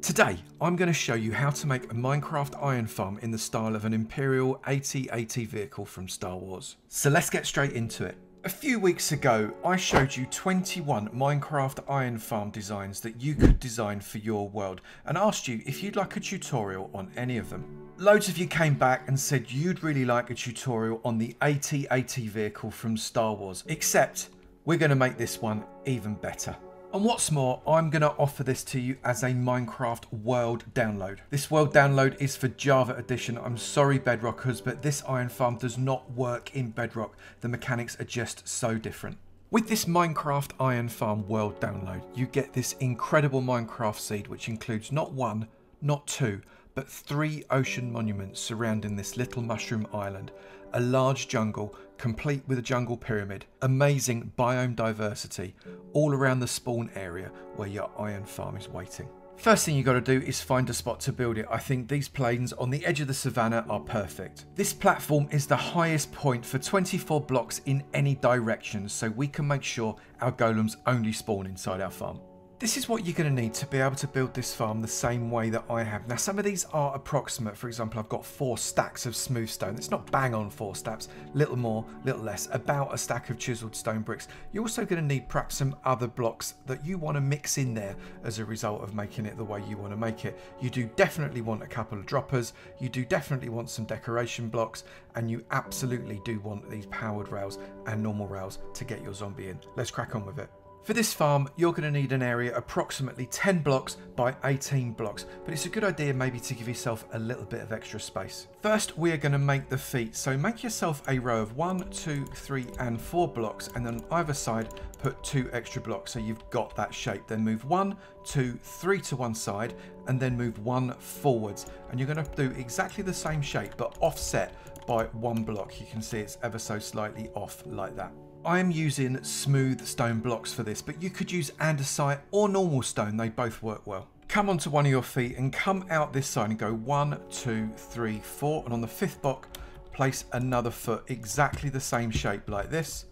Today, I'm going to show you how to make a Minecraft iron farm in the style of an Imperial AT-AT vehicle from Star Wars. So let's get straight into it. A few weeks ago, I showed you 21 Minecraft iron farm designs that you could design for your world and asked you if you'd like a tutorial on any of them. Loads of you came back and said you'd really like a tutorial on the AT-AT vehicle from Star Wars, except we're going to make this one even better. And what's more, I'm going to offer this to you as a Minecraft world download. This world download is for Java Edition. I'm sorry Bedrockers, but this iron farm does not work in Bedrock. The mechanics are just so different. With this Minecraft Iron Farm world download, you get this incredible Minecraft seed which includes not one, not two, but three ocean monuments surrounding this little mushroom island, a large jungle complete with a jungle pyramid, amazing biome diversity all around the spawn area where your iron farm is waiting. First thing you got to do is find a spot to build it. I think these plains on the edge of the savannah are perfect. This platform is the highest point for 24 blocks in any direction so we can make sure our golems only spawn inside our farm. This is what you're going to need to be able to build this farm the same way that I have. Now some of these are approximate. For example, I've got four stacks of smooth stone. It's not bang on four stacks, little more, little less, about a stack of chiseled stone bricks. You're also going to need perhaps some other blocks that you want to mix in there as a result of making it the way you want to make it. You do definitely want a couple of droppers. You do definitely want some decoration blocks and you absolutely do want these powered rails and normal rails to get your zombie in. Let's crack on with it. For this farm, you're going to need an area approximately 10 blocks by 18 blocks, but it's a good idea maybe to give yourself a little bit of extra space. First, we are going to make the feet, so make yourself a row of one, two, three, and four blocks, and then on either side, put two extra blocks so you've got that shape. Then move one, two, three to one side, and then move one forwards. And you're going to do exactly the same shape, but offset by one block. You can see it's ever so slightly off like that. I am using smooth stone blocks for this, but you could use andesite or normal stone. They both work well. Come onto one of your feet and come out this side and go one, two, three, four. And on the fifth block, place another foot exactly the same shape like this.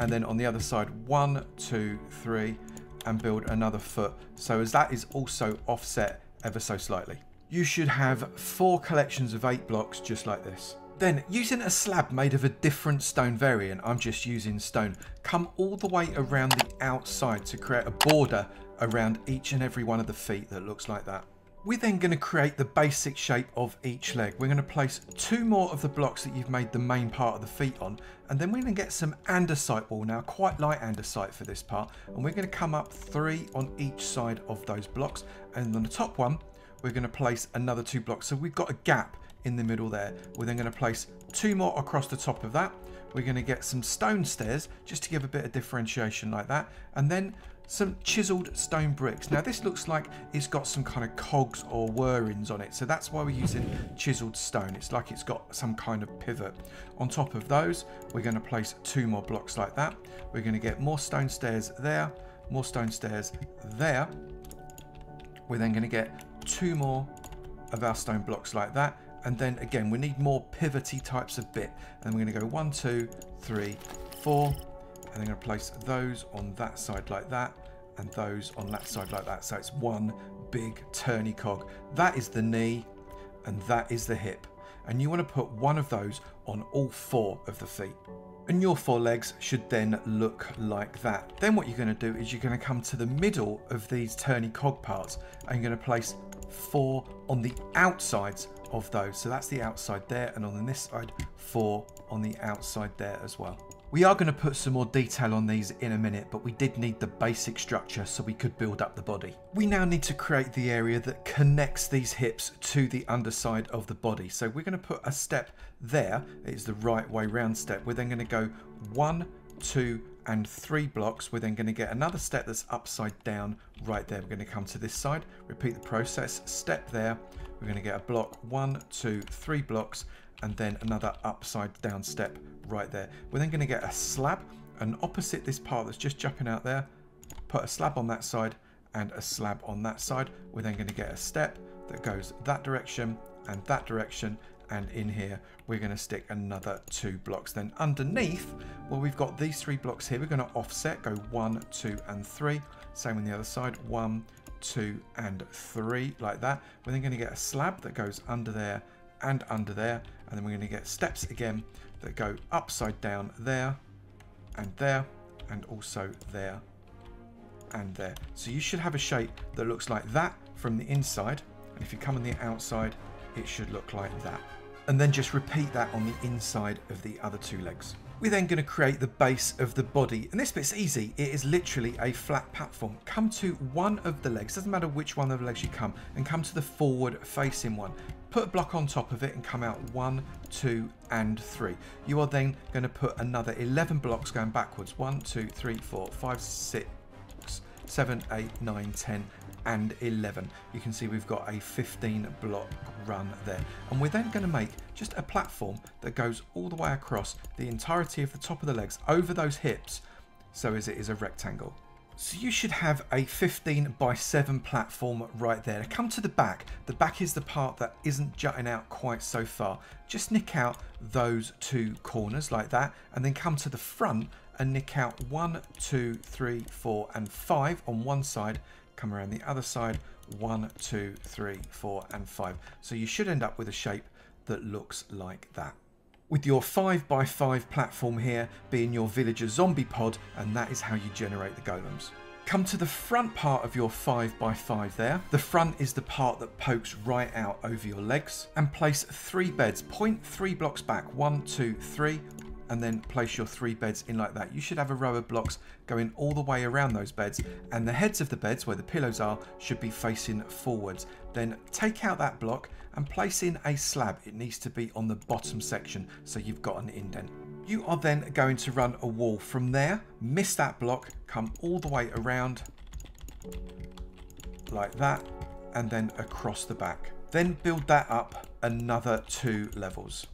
And then on the other side, one, two, three, and build another foot. So as that is also offset ever so slightly. You should have four collections of eight blocks just like this. Then, using a slab made of a different stone variant, I'm just using stone, come all the way around the outside to create a border around each and every one of the feet that looks like that. We're then going to create the basic shape of each leg. We're going to place two more of the blocks that you've made the main part of the feet on, and then we're going to get some andesite wall now, quite light andesite for this part, and we're going to come up three on each side of those blocks, and on the top one, we're going to place another two blocks. So we've got a gap in the middle there. We're then going to place two more across the top of that. We're going to get some stone stairs just to give a bit of differentiation like that. And then some chiseled stone bricks. Now this looks like it's got some kind of cogs or whirrings on it. So that's why we're using chiseled stone. It's like it's got some kind of pivot. On top of those, we're going to place two more blocks like that. We're going to get more stone stairs there, more stone stairs there. We're then going to get two more of our stone blocks like that and then again we need more pivoty types of bit. And we're going to go one two three four. And I'm going to place those on that side like that and those on that side like that. So it's one big turny cog. That is the knee and that is the hip. And you want to put one of those on all four of the feet. And your four legs should then look like that. Then what you're going to do is you're going to come to the middle of these turny cog parts and you're going to place four on the outsides of those. So that's the outside there and on this side, four on the outside there as well. We are going to put some more detail on these in a minute, but we did need the basic structure so we could build up the body. We now need to create the area that connects these hips to the underside of the body. So we're going to put a step there. It's the right way round step. We're then going to go one, two, and three blocks. We're then going to get another step that's upside down right there. We're going to come to this side, repeat the process, step there, we're going to get a block, one, two, three blocks, and then another upside down step right there. We're then going to get a slab, and opposite this part that's just jumping out there, put a slab on that side and a slab on that side. We're then going to get a step that goes that direction and that direction and in here we're going to stick another two blocks then underneath well we've got these three blocks here we're going to offset go one two and three same on the other side one two, and three, like that. We're then going to get a slab that goes under there and under there. And then we're going to get steps again that go upside down there and there and also there and there. So you should have a shape that looks like that from the inside. And if you come on the outside, it should look like that. And then just repeat that on the inside of the other two legs. We're then going to create the base of the body. And this bit's easy. It is literally a flat platform. Come to one of the legs, doesn't matter which one of the legs you come, and come to the forward facing one. Put a block on top of it and come out one, two, and three. You are then going to put another 11 blocks going backwards. One, two, three, four, five, six, 7, 8, 9, 10 and 11. You can see we've got a 15 block run there. And we're then going to make just a platform that goes all the way across the entirety of the top of the legs over those hips so as it is a rectangle. So you should have a 15 by 7 platform right there. Come to the back. The back is the part that isn't jutting out quite so far. Just nick out those two corners like that and then come to the front and nick out one, two, three, four, and five on one side. Come around the other side, one, two, three, four, and five. So you should end up with a shape that looks like that. With your 5x5 platform here being your villager zombie pod, and that is how you generate the golems. Come to the front part of your 5x5 there. The front is the part that pokes right out over your legs. And place three beds, point three blocks back, one, two, three, and then place your three beds in like that. You should have a row of blocks going all the way around those beds and the heads of the beds where the pillows are should be facing forwards. Then take out that block and place in a slab. It needs to be on the bottom section so you've got an indent. You are then going to run a wall from there, miss that block, come all the way around like that and then across the back. Then build that up another two levels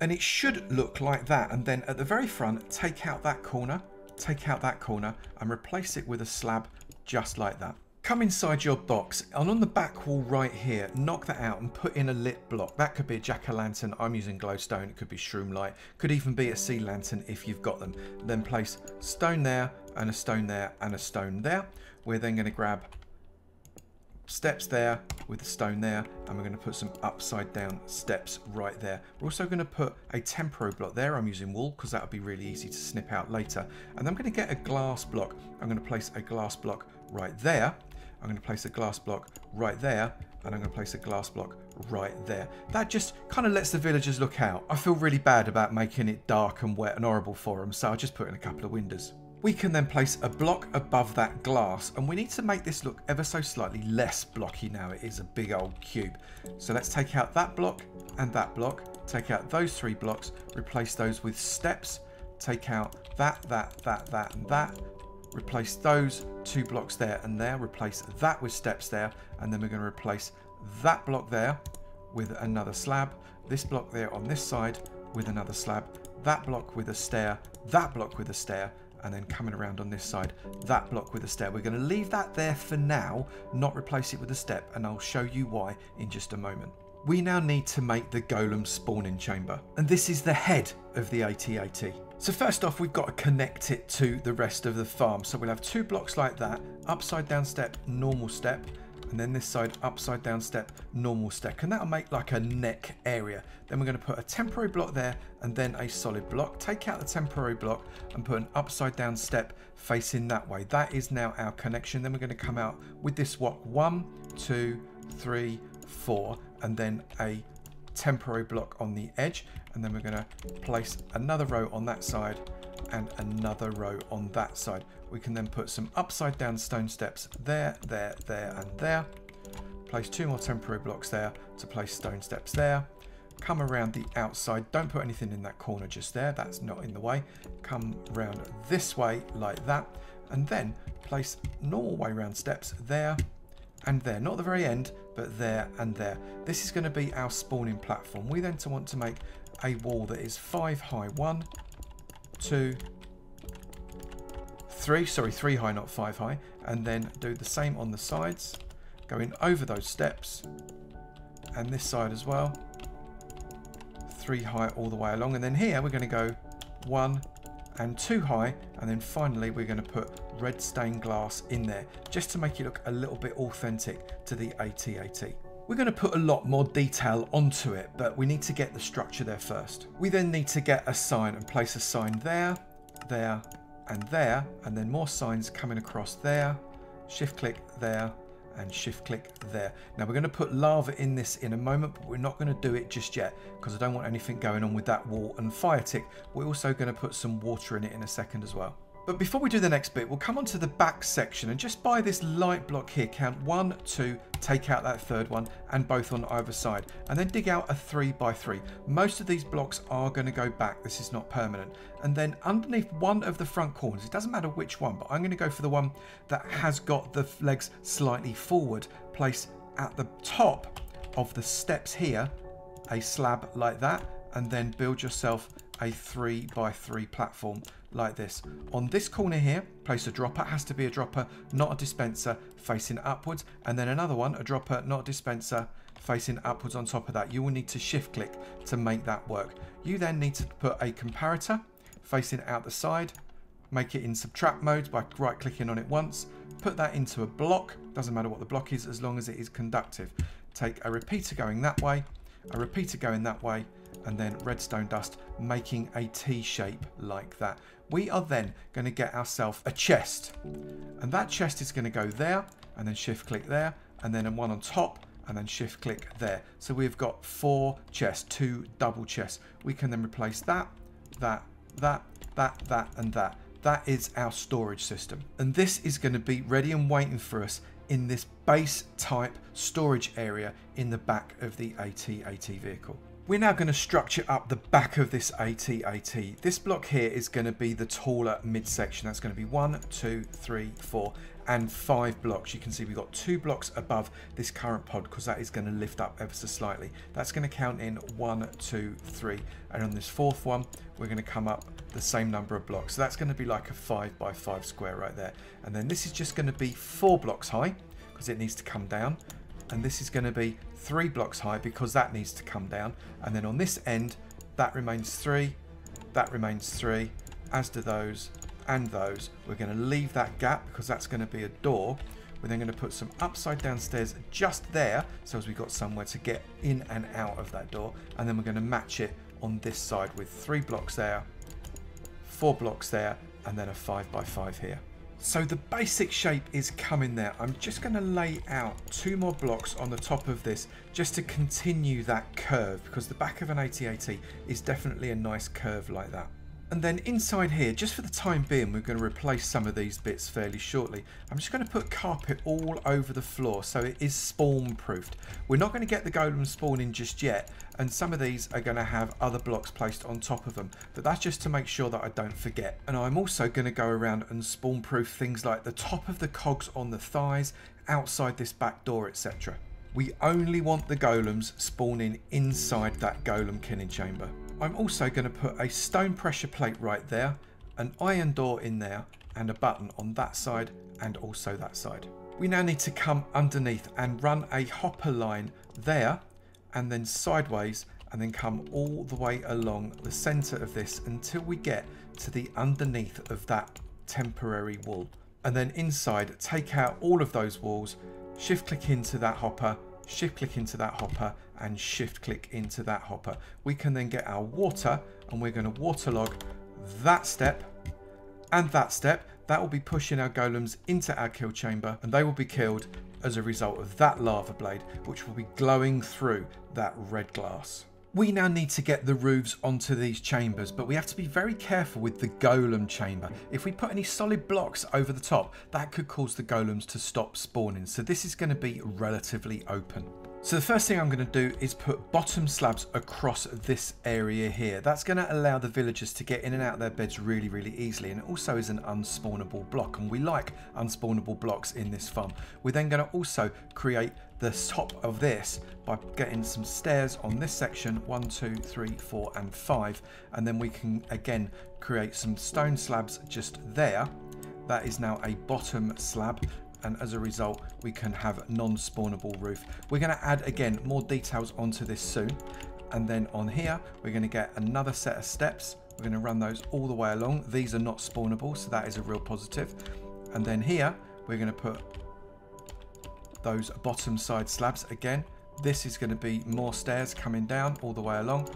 and it should look like that. And then at the very front take out that corner take out that corner and replace it with a slab just like that. Come inside your box and on the back wall right here knock that out and put in a lit block. That could be a jack-o'-lantern. I'm using glowstone. It could be shroom light. Could even be a sea lantern if you've got them. Then place stone there and a stone there and a stone there. We're then going to grab steps there with the stone there and we're going to put some upside down steps right there. We're also going to put a temporary block there. I'm using wool because that would be really easy to snip out later. And i'm going to get a glass block. I'm going to place a glass block right there. I'm going to place a glass block right there and i'm going to place a glass block right there. That just kind of lets the villagers look out. I feel really bad about making it dark and wet and horrible for them so i'll just put in a couple of windows we can then place a block above that glass and we need to make this look ever so slightly less blocky now. It is a big old cube. So let's take out that block and that block, take out those three blocks, replace those with steps, take out that, that, that, that, and that, replace those two blocks there and there, replace that with steps there, and then we're going to replace that block there with another slab, this block there on this side with another slab, that block with a stair, that block with a stair, and then coming around on this side, that block with a stair. We're going to leave that there for now, not replace it with a step, and I'll show you why in just a moment. We now need to make the golem spawning chamber, and this is the head of the AT-AT. So first off, we've got to connect it to the rest of the farm. So we'll have two blocks like that, upside down step, normal step, and then this side upside down step normal step. And that'll make like a neck area? Then we're going to put a temporary block there and then a solid block. Take out the temporary block and put an upside down step facing that way. That is now our connection. Then we're going to come out with this walk. One two three four and then a temporary block on the edge. And then we're going to place another row on that side and another row on that side. We can then put some upside down stone steps there, there, there, and there. Place two more temporary blocks there to place stone steps there. Come around the outside. Don't put anything in that corner just there. That's not in the way. Come round this way like that. And then place normal way round steps there and there. Not the very end, but there and there. This is going to be our spawning platform. We then want to make a wall that is five high. One, two, three, sorry, three high, not five high, and then do the same on the sides, going over those steps, and this side as well, three high all the way along, and then here we're going to go one and two high and then finally we're going to put red stained glass in there just to make it look a little bit authentic to the AT-AT. We're going to put a lot more detail onto it, but we need to get the structure there first. We then need to get a sign and place a sign there, there, and there, and then more signs coming across there, shift click there, and shift click there. Now we're going to put lava in this in a moment, but we're not going to do it just yet because I don't want anything going on with that wall and fire tick. We're also going to put some water in it in a second as well. But before we do the next bit, we'll come onto the back section and just by this light block here, count one, two, take out that third one and both on either side and then dig out a three by three. Most of these blocks are going to go back. This is not permanent. And then underneath one of the front corners, it doesn't matter which one, but I'm going to go for the one that has got the legs slightly forward, place at the top of the steps here, a slab like that, and then build yourself a three by three platform like this. On this corner here, place a dropper. It has to be a dropper, not a dispenser, facing upwards. And then another one, a dropper, not a dispenser, facing upwards on top of that. You will need to shift click to make that work. You then need to put a comparator facing out the side, make it in subtract mode by right clicking on it once, put that into a block, doesn't matter what the block is as long as it is conductive. Take a repeater going that way, a repeater going that way, and then redstone dust making a T shape like that. We are then going to get ourselves a chest and that chest is going to go there and then shift click there and then one on top and then shift click there. So we've got four chests, two double chests. We can then replace that, that, that, that, that and that. That is our storage system. And this is going to be ready and waiting for us in this base type storage area in the back of the AT-AT vehicle. We're now going to structure up the back of this AT-AT. This block here is going to be the taller midsection. That's going to be one, two, three, four, and five blocks. You can see we've got two blocks above this current pod because that is going to lift up ever so slightly. That's going to count in one, two, three. And on this fourth one, we're going to come up the same number of blocks. So that's going to be like a five by five square right there. And then this is just going to be four blocks high because it needs to come down and this is going to be three blocks high because that needs to come down. And then on this end that remains three that remains three as do those and those. We're going to leave that gap because that's going to be a door. We're then going to put some upside down stairs just there so as we've got somewhere to get in and out of that door. And then we're going to match it on this side with three blocks there four blocks there and then a five by five here so the basic shape is coming there. I'm just going to lay out two more blocks on the top of this just to continue that curve because the back of an AT-AT is definitely a nice curve like that. And then inside here, just for the time being, we're going to replace some of these bits fairly shortly. I'm just going to put carpet all over the floor so it is spawn proofed. We're not going to get the golem spawning just yet, and some of these are going to have other blocks placed on top of them. But that's just to make sure that I don't forget. And I'm also going to go around and spawn proof things like the top of the cogs on the thighs, outside this back door, etc. We only want the golems spawning inside that golem killing chamber. I'm also going to put a stone pressure plate right there, an iron door in there, and a button on that side and also that side. We now need to come underneath and run a hopper line there and then sideways and then come all the way along the center of this until we get to the underneath of that temporary wall. And then inside, take out all of those walls, shift click into that hopper, shift click into that hopper and shift click into that hopper. We can then get our water and we're going to waterlog that step and that step. That will be pushing our golems into our kill chamber and they will be killed as a result of that lava blade, which will be glowing through that red glass. We now need to get the roofs onto these chambers, but we have to be very careful with the golem chamber. If we put any solid blocks over the top, that could cause the golems to stop spawning. So this is going to be relatively open. So the first thing I'm going to do is put bottom slabs across this area here. That's going to allow the villagers to get in and out of their beds really, really easily. And it also is an unspawnable block. And we like unspawnable blocks in this farm. We're then going to also create the top of this by getting some stairs on this section, one, two, three, four, and five. And then we can, again, create some stone slabs just there. That is now a bottom slab and as a result we can have non-spawnable roof. We're going to add again more details onto this soon and then on here we're going to get another set of steps We're going to run those all the way along. These are not spawnable, so that is a real positive. And then here, we're going to put those bottom side slabs again. This is going to be more stairs coming down all the way along.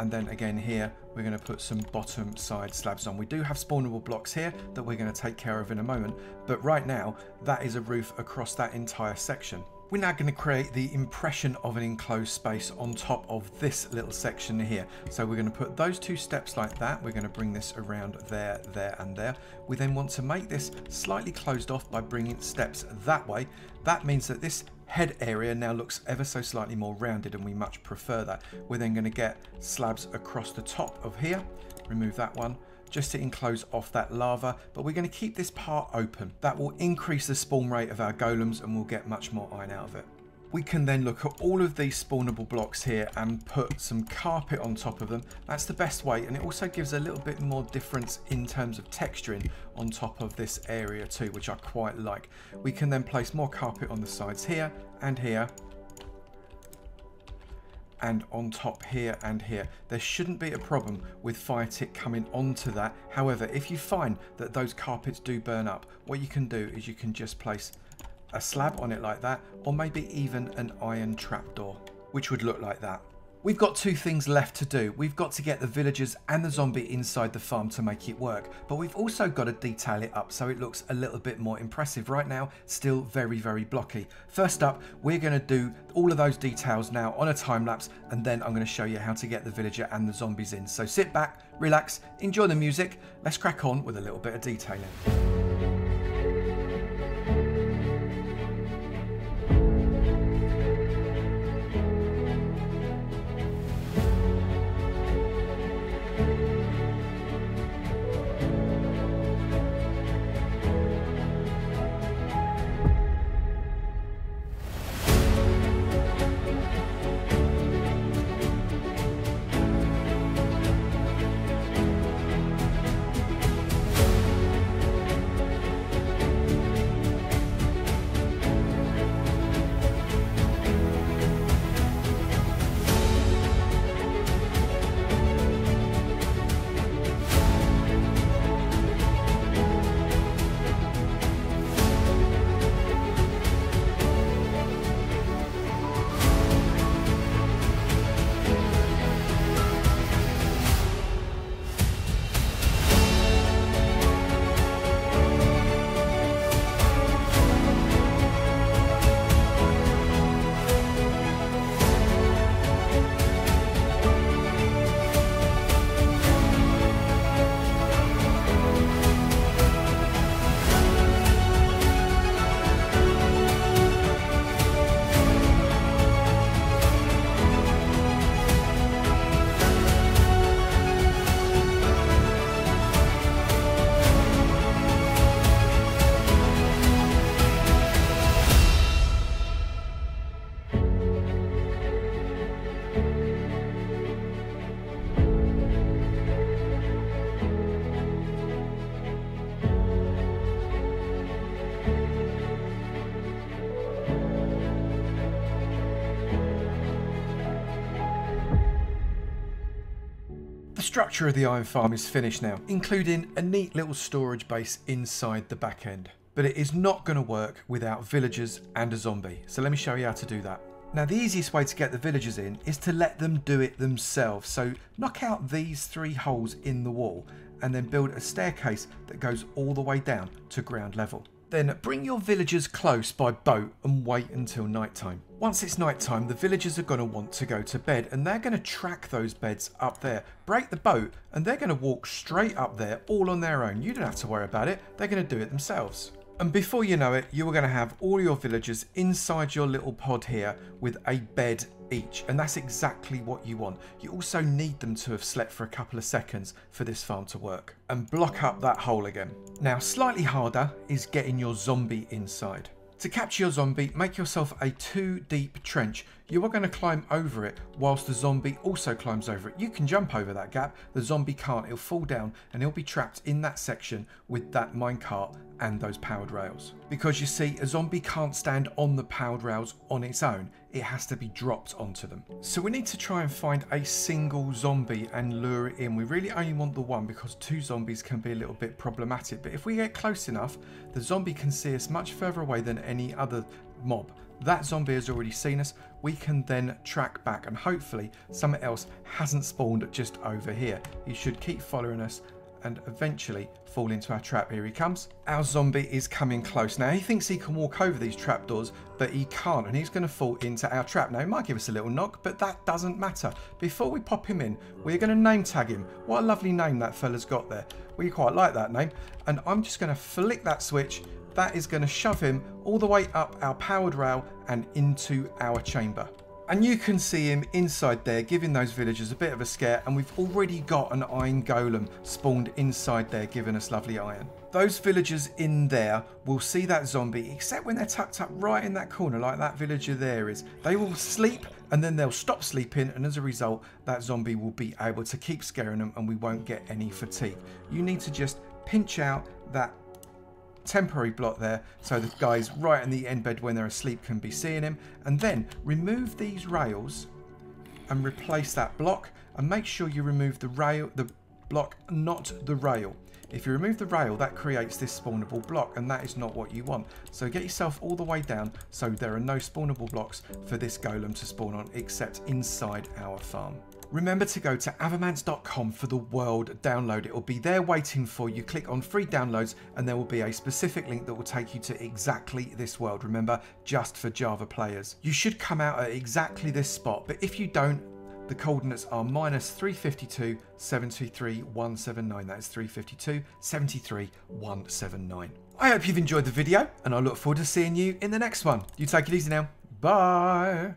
And then again here, we're going to put some bottom side slabs on. We do have spawnable blocks here that we're going to take care of in a moment. But right now, that is a roof across that entire section. We're now going to create the impression of an enclosed space on top of this little section here. So we're going to put those two steps like that. We're going to bring this around there, there and there. We then want to make this slightly closed off by bringing steps that way. That means that this head area now looks ever so slightly more rounded and we much prefer that. We're then going to get slabs across the top of here. Remove that one just to enclose off that lava, but we're going to keep this part open. That will increase the spawn rate of our golems and we'll get much more iron out of it. We can then look at all of these spawnable blocks here and put some carpet on top of them. That's the best way and it also gives a little bit more difference in terms of texturing on top of this area too, which I quite like. We can then place more carpet on the sides here and here and on top here and here. There shouldn't be a problem with fire tick coming onto that. However, if you find that those carpets do burn up, what you can do is you can just place a slab on it like that, or maybe even an iron trapdoor, which would look like that. We've got two things left to do. We've got to get the villagers and the zombie inside the farm to make it work, but we've also got to detail it up so it looks a little bit more impressive. Right now, still very, very blocky. First up, we're going to do all of those details now on a time lapse, and then I'm going to show you how to get the villager and the zombies in. So sit back, relax, enjoy the music. Let's crack on with a little bit of detailing. Structure of the iron farm is finished now, including a neat little storage base inside the back end. But it is not going to work without villagers and a zombie, so let me show you how to do that. Now the easiest way to get the villagers in is to let them do it themselves. So knock out these three holes in the wall and then build a staircase that goes all the way down to ground level. Then bring your villagers close by boat and wait until nighttime. Once it's nighttime, the villagers are going to want to go to bed and they're going to track those beds up there, break the boat, and they're going to walk straight up there all on their own. You don't have to worry about it, they're going to do it themselves. And before you know it, you are going to have all your villagers inside your little pod here with a bed each. And that's exactly what you want. You also need them to have slept for a couple of seconds for this farm to work. And block up that hole again. Now, slightly harder is getting your zombie inside. To capture your zombie, make yourself a two deep trench. You are going to climb over it whilst the zombie also climbs over it. You can jump over that gap, the zombie can't. He'll fall down and he'll be trapped in that section with that minecart and those powered rails. Because you see, a zombie can't stand on the powered rails on its own. It has to be dropped onto them. So we need to try and find a single zombie and lure it in. We really only want the one because two zombies can be a little bit problematic. But if we get close enough, the zombie can see us much further away than any other mob. That zombie has already seen us. We can then track back and hopefully something else hasn't spawned just over here. He should keep following us and eventually fall into our trap. Here he comes. Our zombie is coming close. Now, he thinks he can walk over these trapdoors, but he can't, and he's going to fall into our trap. Now, he might give us a little knock, but that doesn't matter. Before we pop him in, we're going to name tag him. What a lovely name that fella's got there. We quite like that name. And I'm just going to flick that switch. That is going to shove him all the way up our powered rail and into our chamber. And you can see him inside there giving those villagers a bit of a scare and we've already got an iron golem spawned inside there giving us lovely iron. Those villagers in there will see that zombie except when they're tucked up right in that corner like that villager there is. They will sleep and then they'll stop sleeping and as a result that zombie will be able to keep scaring them and we won't get any fatigue. You need to just pinch out that temporary block there so the guys right in the end bed when they're asleep can be seeing him. And then remove these rails and replace that block and make sure you remove the rail the block not the rail. If you remove the rail that creates this spawnable block and that is not what you want. So get yourself all the way down so there are no spawnable blocks for this golem to spawn on except inside our farm Remember to go to avomance.com for the world download. It will be there waiting for you. Click on free downloads and there will be a specific link that will take you to exactly this world. Remember, just for Java players. You should come out at exactly this spot, but if you don't, the coordinates are minus 352, 73, 179. That is 352, 73, 179. I hope you've enjoyed the video and I look forward to seeing you in the next one. You take it easy now. Bye.